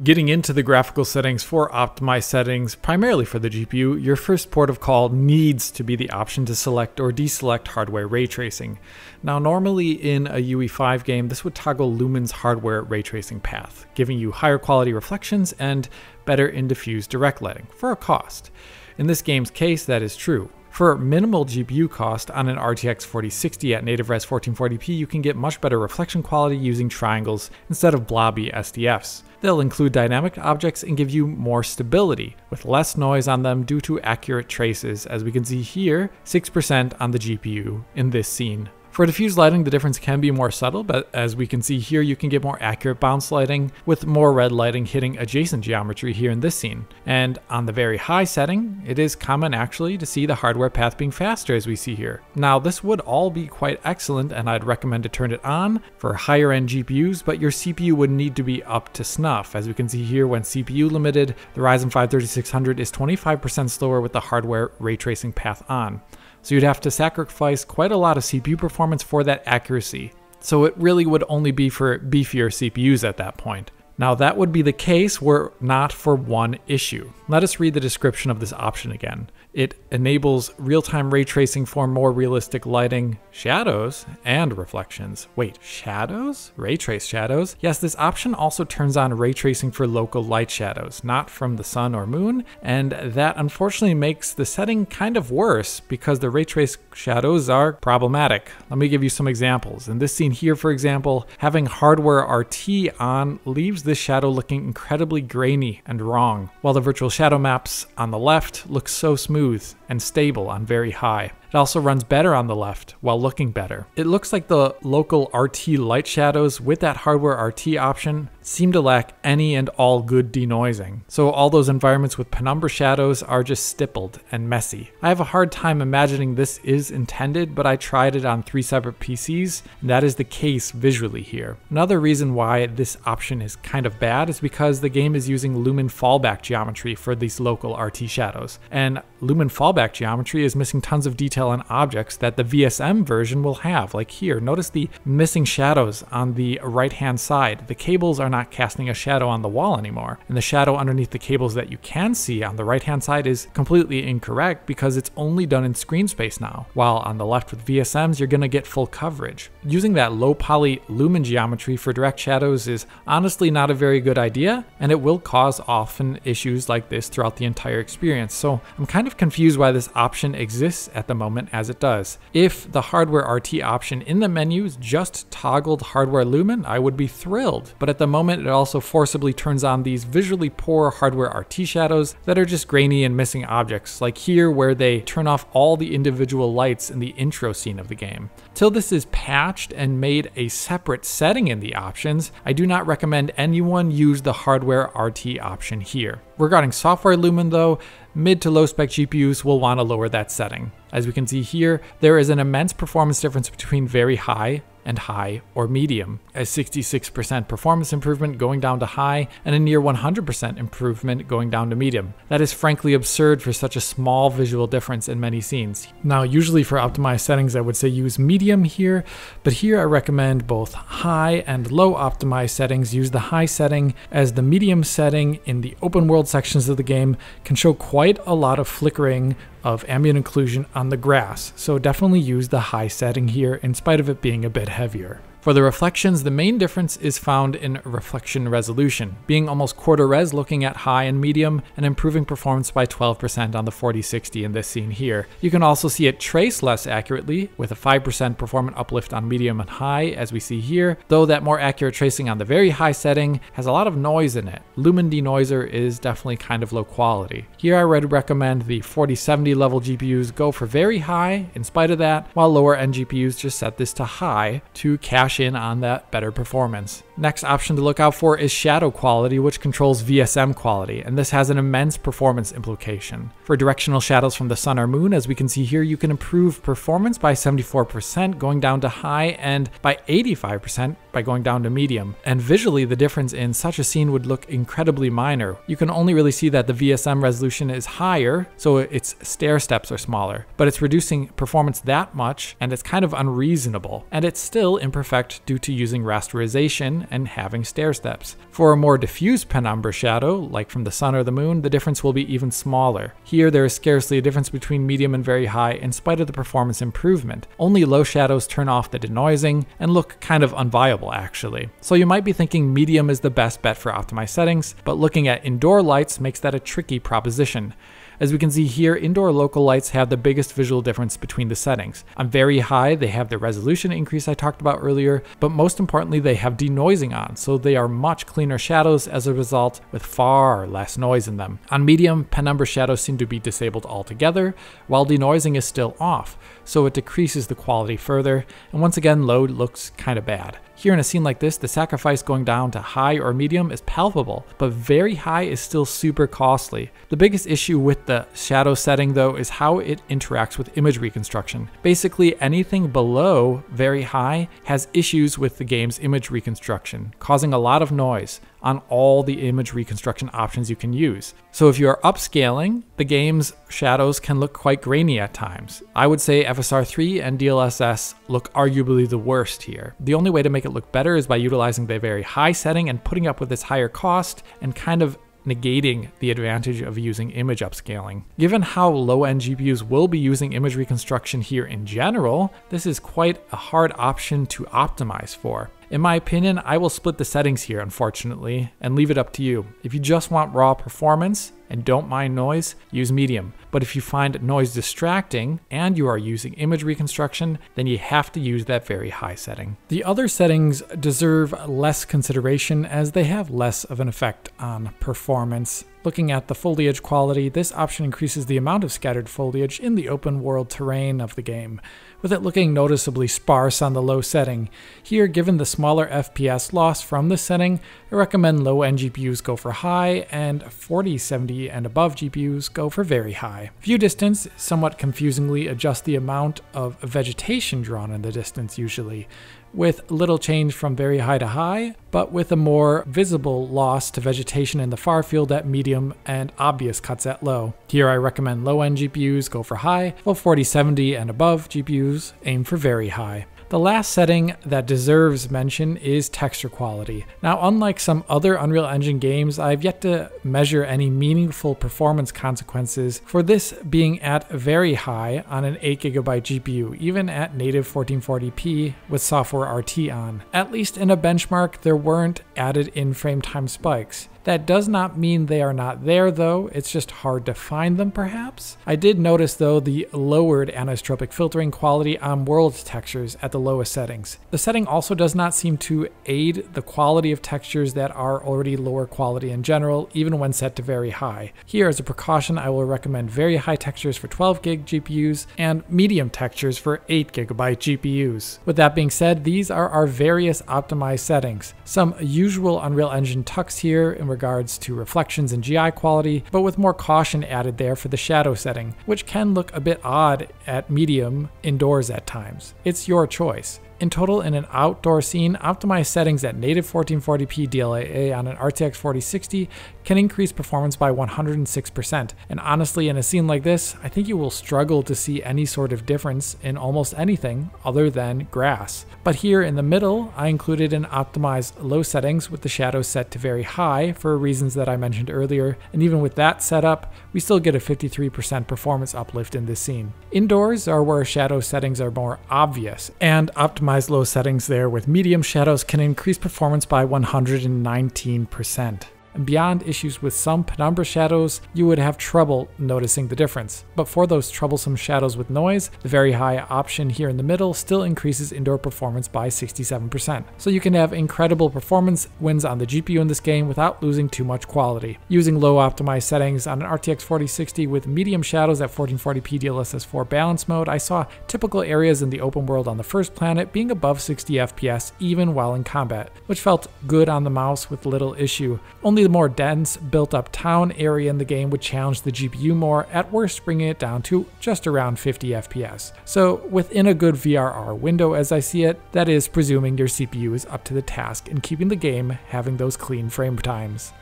Getting into the graphical settings for optimized settings, primarily for the GPU, your first port of call needs to be the option to select or deselect hardware ray tracing. Now, normally in a UE5 game, this would toggle Lumen's hardware ray tracing path, giving you higher quality reflections and better in diffuse direct lighting for a cost. In this game's case, that is true. For minimal GPU cost on an RTX 4060 at native res 1440p, you can get much better reflection quality using triangles instead of blobby SDFs. They'll include dynamic objects and give you more stability, with less noise on them due to accurate traces, as we can see here, 6% on the GPU in this scene. For diffuse lighting, the difference can be more subtle, but as we can see here, you can get more accurate bounce lighting with more red lighting hitting adjacent geometry here in this scene. And on the very high setting, it is common actually to see the hardware path being faster as we see here. Now this would all be quite excellent and I'd recommend to turn it on for higher end GPUs, but your CPU would need to be up to snuff. As we can see here, when CPU limited, the Ryzen 5 3600 is 25% slower with the hardware ray tracing path on. So you'd have to sacrifice quite a lot of CPU performance for that accuracy. So it really would only be for beefier CPUs at that point. Now that would be the case were not for one issue. Let us read the description of this option again. It enables real-time ray tracing for more realistic lighting, shadows, and reflections. Wait, shadows? Ray trace shadows? Yes, this option also turns on ray tracing for local light shadows, not from the sun or moon, and that unfortunately makes the setting kind of worse because the ray trace shadows are problematic. Let me give you some examples. In this scene here, for example, having hardware RT on leaves this shadow looking incredibly grainy and wrong, while the virtual shadow maps on the left look so smooth smooth and stable on very high. It also runs better on the left while looking better. It looks like the local RT light shadows with that hardware RT option seem to lack any and all good denoising. So all those environments with penumbra shadows are just stippled and messy. I have a hard time imagining this is intended, but I tried it on three separate PCs, and that is the case visually here. Another reason why this option is kind of bad is because the game is using lumen fallback geometry for these local RT shadows, and lumen fallback geometry is missing tons of detail detail on objects that the VSM version will have. Like here, notice the missing shadows on the right hand side. The cables are not casting a shadow on the wall anymore. And the shadow underneath the cables that you can see on the right hand side is completely incorrect because it's only done in screen space now. While on the left with VSMs, you're going to get full coverage. Using that low poly lumen geometry for direct shadows is honestly not a very good idea, and it will cause often issues like this throughout the entire experience. So I'm kind of confused why this option exists at the moment moment as it does. If the hardware RT option in the menus just toggled hardware lumen, I would be thrilled. But at the moment, it also forcibly turns on these visually poor hardware RT shadows that are just grainy and missing objects, like here where they turn off all the individual lights in the intro scene of the game. Till this is patched and made a separate setting in the options, I do not recommend anyone use the hardware RT option here. Regarding software lumen though, mid to low spec GPUs will want to lower that setting. As we can see here, there is an immense performance difference between very high and high or medium, a 66% performance improvement going down to high and a near 100% improvement going down to medium. That is frankly absurd for such a small visual difference in many scenes. Now, usually for optimized settings, I would say use medium here, but here I recommend both high and low optimized settings. Use the high setting as the medium setting in the open world sections of the game can show quite a lot of flickering of ambient occlusion on the grass, so definitely use the high setting here in spite of it being a bit heavier. For the reflections, the main difference is found in reflection resolution, being almost quarter res looking at high and medium, and improving performance by 12% on the 4060 in this scene here. You can also see it trace less accurately, with a 5% performance uplift on medium and high, as we see here, though that more accurate tracing on the very high setting has a lot of noise in it. Lumen denoiser is definitely kind of low quality. Here I would recommend the 4070 level GPUs go for very high in spite of that, while lower end GPUs just set this to high to cache cash in on that better performance. Next option to look out for is shadow quality, which controls VSM quality, and this has an immense performance implication. For directional shadows from the sun or moon, as we can see here, you can improve performance by 74% going down to high and by 85% by going down to medium. And visually, the difference in such a scene would look incredibly minor. You can only really see that the VSM resolution is higher, so its stair steps are smaller, but it's reducing performance that much, and it's kind of unreasonable. And it's still imperfect effect due to using rasterization and having stair steps. For a more diffuse penumbra shadow, like from the sun or the moon, the difference will be even smaller. Here, there is scarcely a difference between medium and very high in spite of the performance improvement. Only low shadows turn off the denoising and look kind of unviable actually. So you might be thinking medium is the best bet for optimized settings, but looking at indoor lights makes that a tricky proposition. As we can see here, indoor local lights have the biggest visual difference between the settings. On very high, they have the resolution increase I talked about earlier, but most importantly, they have denoising on, so they are much cleaner shadows as a result with far less noise in them. On medium, penumbra shadows seem to be disabled altogether, while denoising is still off, so it decreases the quality further, and once again, low looks kinda bad. Here in a scene like this, the sacrifice going down to high or medium is palpable, but very high is still super costly. The biggest issue with the shadow setting though is how it interacts with image reconstruction. Basically anything below very high has issues with the game's image reconstruction, causing a lot of noise on all the image reconstruction options you can use. So if you are upscaling, the game's shadows can look quite grainy at times. I would say FSR 3 and DLSS look arguably the worst here. The only way to make it look better is by utilizing the very high setting and putting up with its higher cost and kind of negating the advantage of using image upscaling. Given how low-end GPUs will be using image reconstruction here in general, this is quite a hard option to optimize for. In my opinion, I will split the settings here, unfortunately, and leave it up to you. If you just want raw performance and don't mind noise, use medium. But if you find noise distracting and you are using image reconstruction, then you have to use that very high setting. The other settings deserve less consideration as they have less of an effect on performance. Looking at the foliage quality, this option increases the amount of scattered foliage in the open world terrain of the game, with it looking noticeably sparse on the low setting. Here, given the smaller FPS loss from this setting, I recommend low-end GPUs go for high, and 40, 70, and above GPUs go for very high. View distance somewhat confusingly adjusts the amount of vegetation drawn in the distance usually, with little change from very high to high, but with a more visible loss to vegetation in the far field at medium and obvious cuts at low. Here I recommend low-end GPUs go for high, while 4070 and above GPUs aim for very high. The last setting that deserves mention is texture quality. Now, unlike some other Unreal Engine games, I've yet to measure any meaningful performance consequences for this being at very high on an 8GB GPU, even at native 1440p with software RT on. At least in a benchmark, there weren't added in frame time spikes. That does not mean they are not there though, it's just hard to find them perhaps. I did notice though the lowered anisotropic filtering quality on world textures at the lowest settings. The setting also does not seem to aid the quality of textures that are already lower quality in general, even when set to very high. Here as a precaution, I will recommend very high textures for 12 gig GPUs and medium textures for 8 gigabyte GPUs. With that being said, these are our various optimized settings. Some usual Unreal Engine tucks here in regards to reflections and GI quality, but with more caution added there for the shadow setting, which can look a bit odd at medium indoors at times. It's your choice. In total, in an outdoor scene, optimized settings at native 1440p DLAA on an RTX 4060 can increase performance by 106%. And honestly, in a scene like this, I think you will struggle to see any sort of difference in almost anything other than grass. But here in the middle, I included an optimized low settings with the shadows set to very high for reasons that I mentioned earlier. And even with that setup, we still get a 53% performance uplift in this scene. Indoors are where shadow settings are more obvious, and optimized low settings there with medium shadows can increase performance by 119%. And beyond issues with some penumbra shadows, you would have trouble noticing the difference. But for those troublesome shadows with noise, the very high option here in the middle still increases indoor performance by 67%. So you can have incredible performance wins on the GPU in this game without losing too much quality. Using low optimized settings on an RTX 4060 with medium shadows at 1440p DLSS 4 balance mode, I saw typical areas in the open world on the first planet being above 60 FPS even while in combat, which felt good on the mouse with little issue. Only the more dense, built up town area in the game would challenge the GPU more, at worst bringing it down to just around 50 FPS. So within a good VRR window as I see it, that is presuming your CPU is up to the task in keeping the game having those clean frame times.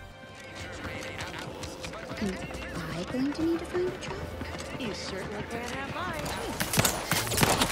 Am I going to need to find a truck? You certainly can have mine.